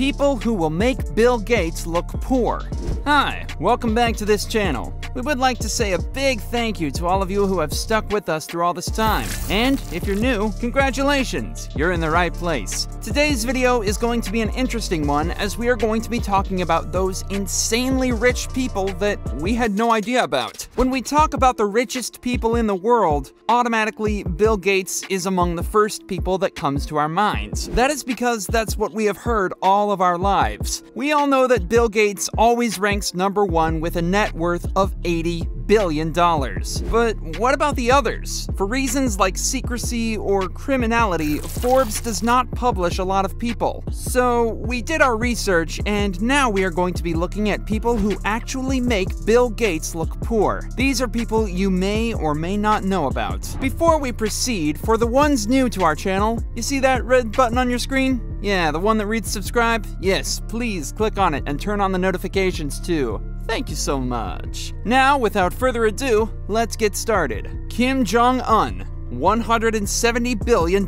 People who will make Bill Gates look poor. Hi, welcome back to this channel. We would like to say a big thank you to all of you who have stuck with us through all this time. And if you're new, congratulations, you're in the right place. Today's video is going to be an interesting one as we are going to be talking about those insanely rich people that we had no idea about. When we talk about the richest people in the world, automatically Bill Gates is among the first people that comes to our minds. That is because that's what we have heard all of our lives. We all know that Bill Gates always ranks number one with a net worth of $80 billion. dollars, But what about the others? For reasons like secrecy or criminality, Forbes does not publish a lot of people. So we did our research, and now we are going to be looking at people who actually make Bill Gates look poor. These are people you may or may not know about. Before we proceed, for the ones new to our channel, you see that red button on your screen? Yeah, the one that reads subscribe? Yes, please click on it and turn on the notifications too. Thank you so much. Now, without further ado, let's get started. Kim Jong un, $170 billion.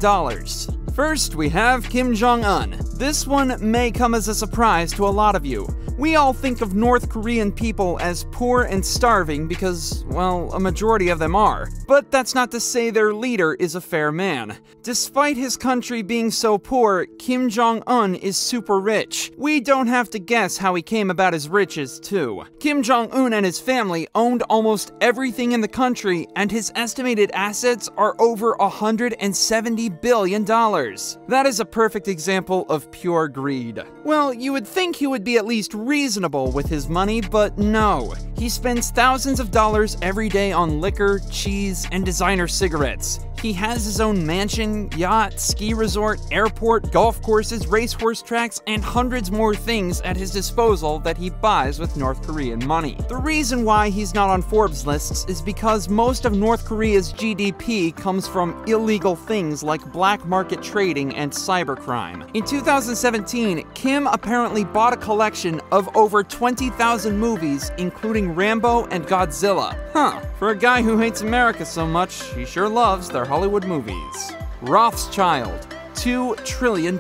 First, we have Kim Jong un. This one may come as a surprise to a lot of you. We all think of North Korean people as poor and starving because, well, a majority of them are. But that's not to say their leader is a fair man. Despite his country being so poor, Kim Jong un is super rich. We don't have to guess how he came about his riches, too. Kim Jong un and his family owned almost everything in the country, and his estimated assets are over $170 billion. That is a perfect example of pure greed. Well, you would think he would be at least reasonable with his money, but no. He spends thousands of dollars every day on liquor, cheese, and designer cigarettes. He has his own mansion, yacht, ski resort, airport, golf courses, racehorse tracks, and hundreds more things at his disposal that he buys with North Korean money. The reason why he's not on Forbes lists is because most of North Korea's GDP comes from illegal things like black market trading and cybercrime. In 2017, Kim apparently bought a collection of over 20,000 movies, including Rambo and Godzilla. Huh, for a guy who hates America so much, he sure loves their Hollywood movies. Rothschild, $2 trillion.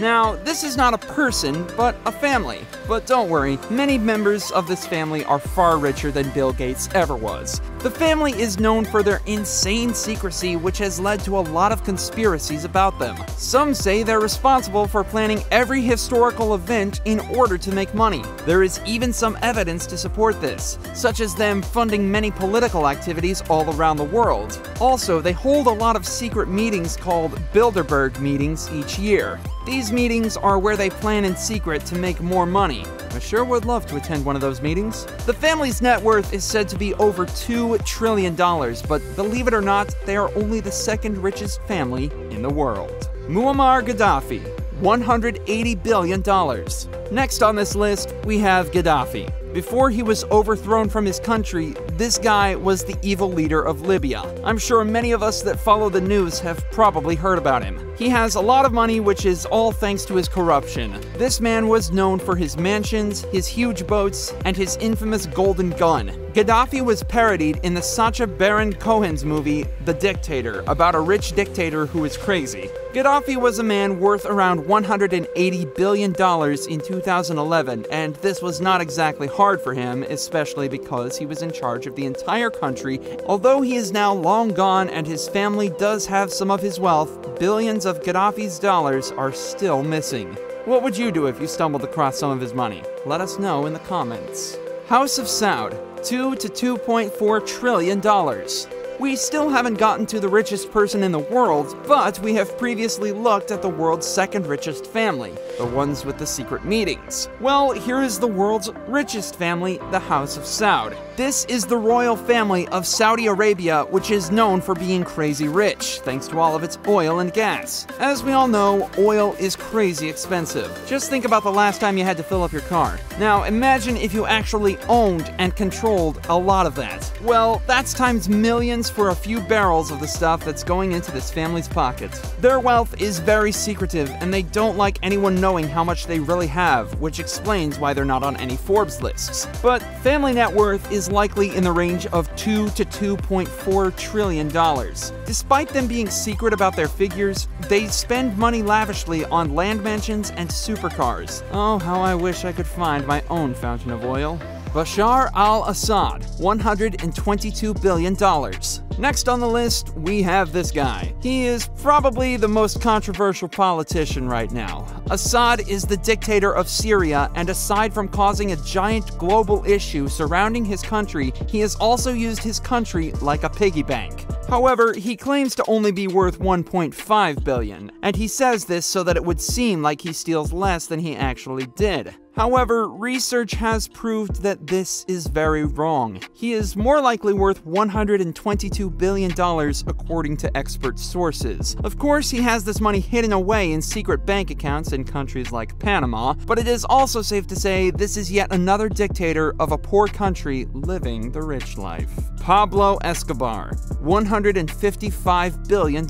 Now, this is not a person, but a family. But don't worry, many members of this family are far richer than Bill Gates ever was. The family is known for their insane secrecy, which has led to a lot of conspiracies about them. Some say they're responsible for planning every historical event in order to make money. There is even some evidence to support this, such as them funding many political activities all around the world. Also, they hold a lot of secret meetings called Bilderberg meetings each year. These meetings are where they plan in secret to make more money. I sure would love to attend one of those meetings. The family's net worth is said to be over $2 trillion, but believe it or not, they are only the second richest family in the world. Muammar Gaddafi, $180 billion. Next on this list, we have Gaddafi. Before he was overthrown from his country, this guy was the evil leader of Libya. I'm sure many of us that follow the news have probably heard about him. He has a lot of money, which is all thanks to his corruption. This man was known for his mansions, his huge boats, and his infamous golden gun. Gaddafi was parodied in the Sacha Baron Cohen's movie, The Dictator, about a rich dictator who is crazy. Gaddafi was a man worth around $180 billion in 2011, and this was not exactly hard for him, especially because he was in charge of the entire country. Although he is now long gone and his family does have some of his wealth, billions of Gaddafi's dollars are still missing. What would you do if you stumbled across some of his money? Let us know in the comments. House of Saud, 2 to 2.4 trillion dollars. We still haven't gotten to the richest person in the world, but we have previously looked at the world's second richest family, the ones with the secret meetings. Well, here is the world's richest family, the House of Saud. This is the royal family of Saudi Arabia, which is known for being crazy rich, thanks to all of its oil and gas. As we all know, oil is crazy expensive. Just think about the last time you had to fill up your car. Now, imagine if you actually owned and controlled a lot of that. Well, that's times millions for a few barrels of the stuff that's going into this family's pockets. Their wealth is very secretive, and they don't like anyone knowing how much they really have, which explains why they're not on any Forbes lists. But family net worth is likely in the range of 2 to 2.4 trillion dollars. Despite them being secret about their figures, they spend money lavishly on land mansions and supercars. Oh, how I wish I could find my own fountain of oil. Bashar al Assad, $122 billion. Next on the list, we have this guy. He is probably the most controversial politician right now. Assad is the dictator of Syria, and aside from causing a giant global issue surrounding his country, he has also used his country like a piggy bank. However, he claims to only be worth 1.5 billion, and he says this so that it would seem like he steals less than he actually did. However, research has proved that this is very wrong. He is more likely worth $122 billion according to expert sources. Of course, he has this money hidden away in secret bank accounts in countries like Panama, but it is also safe to say this is yet another dictator of a poor country living the rich life. Pablo Escobar, $155 billion.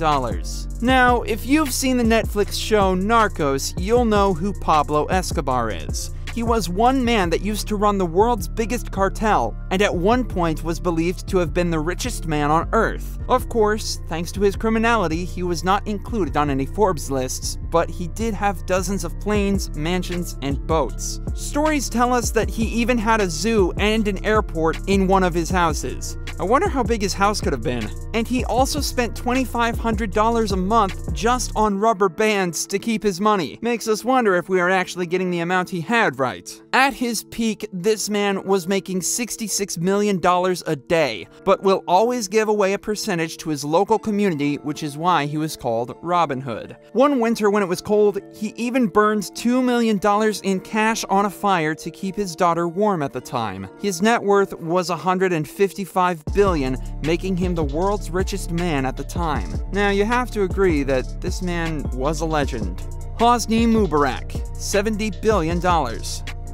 Now, if you've seen the Netflix show Narcos, you'll know who Pablo Escobar is. He was one man that used to run the world's biggest cartel, and at one point was believed to have been the richest man on Earth. Of course, thanks to his criminality, he was not included on any Forbes lists, but he did have dozens of planes, mansions, and boats. Stories tell us that he even had a zoo and an airport in one of his houses. I wonder how big his house could have been. And he also spent $2,500 a month just on rubber bands to keep his money. Makes us wonder if we are actually getting the amount he had right. At his peak, this man was making $66 million a day, but will always give away a percentage to his local community, which is why he was called Robin Hood. One winter when it was cold, he even burned $2 million in cash on a fire to keep his daughter warm at the time. His net worth was 155 billion, making him the world's richest man at the time. Now, you have to agree that this man was a legend. Hosni Mubarak, $70 billion.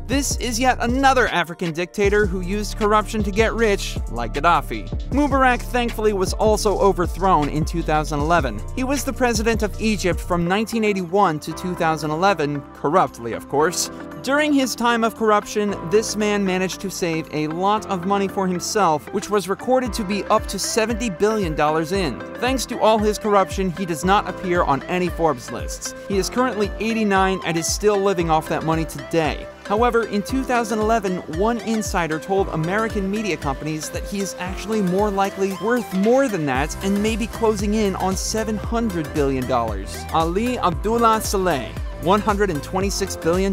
This is yet another African dictator who used corruption to get rich, like Gaddafi. Mubarak thankfully was also overthrown in 2011. He was the president of Egypt from 1981 to 2011, corruptly of course. During his time of corruption, this man managed to save a lot of money for himself, which was recorded to be up to $70 billion in. Thanks to all his corruption, he does not appear on any Forbes lists. He is currently 89 and is still living off that money today. However, in 2011, one insider told American media companies that he is actually more likely worth more than that and may be closing in on $700 billion. Ali Abdullah Saleh, $126 billion.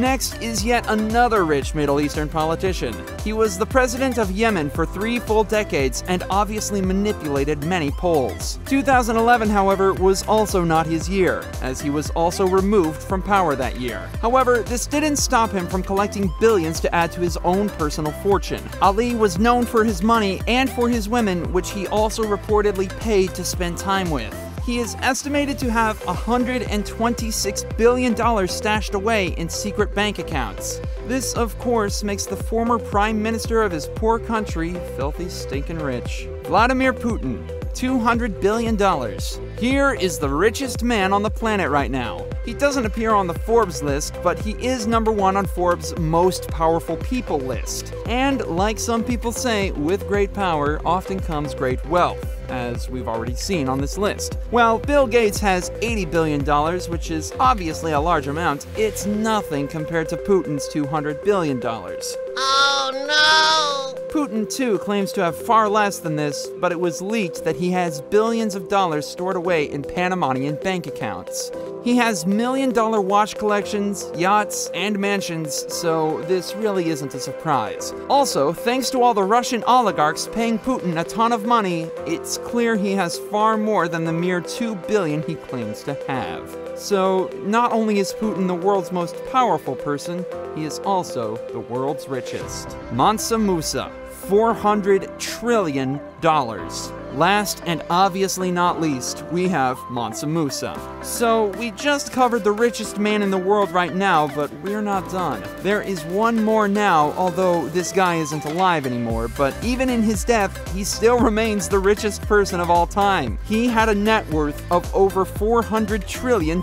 Next is yet another rich Middle Eastern politician. He was the president of Yemen for three full decades and obviously manipulated many polls. 2011, however, was also not his year, as he was also removed from power that year. However, this didn't stop him from collecting billions to add to his own personal fortune. Ali was known for his money and for his women, which he also reportedly paid to spend time with he is estimated to have $126 billion stashed away in secret bank accounts. This, of course, makes the former prime minister of his poor country filthy stinking rich. Vladimir Putin, $200 billion. Here is the richest man on the planet right now. He doesn't appear on the Forbes list, but he is number one on Forbes' most powerful people list. And like some people say, with great power often comes great wealth as we've already seen on this list. While Bill Gates has $80 billion, which is obviously a large amount, it's nothing compared to Putin's $200 billion. Oh no! Putin, too, claims to have far less than this, but it was leaked that he has billions of dollars stored away in Panamanian bank accounts. He has million dollar watch collections, yachts, and mansions, so this really isn't a surprise. Also, thanks to all the Russian oligarchs paying Putin a ton of money, it's clear he has far more than the mere 2 billion he claims to have. So, not only is Putin the world's most powerful person, he is also the world's richest. Mansa Musa, $400 trillion. Last and obviously not least, we have Mansa Musa. So, we just covered the richest man in the world right now, but we're not done. There is one more now, although this guy isn't alive anymore, but even in his death, he still remains the richest person of all time. He had a net worth of over $400 trillion.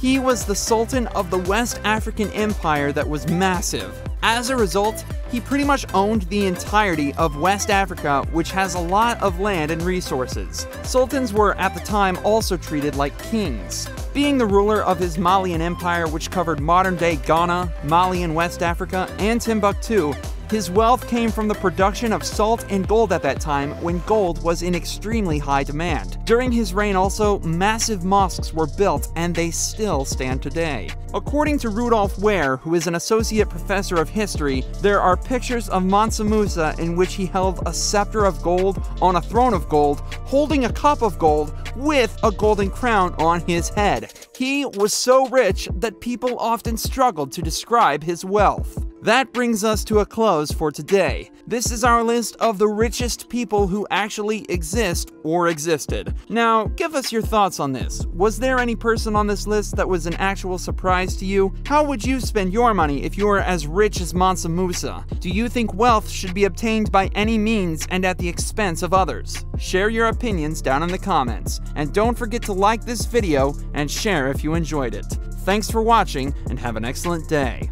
He was the Sultan of the West African Empire that was massive. As a result, he pretty much owned the entirety of West Africa, which has a lot of land and resources. Sultans were at the time also treated like kings. Being the ruler of his Malian Empire, which covered modern day Ghana, Mali in West Africa, and Timbuktu, his wealth came from the production of salt and gold at that time when gold was in extremely high demand. During his reign, also, massive mosques were built and they still stand today. According to Rudolph Ware, who is an associate professor of history, there are pictures of Mansa Musa in which he held a scepter of gold on a throne of gold, holding a cup of gold with a golden crown on his head. He was so rich that people often struggled to describe his wealth. That brings us to a close for today. This is our list of the richest people who actually exist or existed. Now, give us your thoughts on this. Was there any person on this list that was an actual surprise to you? How would you spend your money if you were as rich as Mansa Musa? Do you think wealth should be obtained by any means and at the expense of others? Share your opinions down in the comments, and don't forget to like this video and share if you enjoyed it. Thanks for watching, and have an excellent day.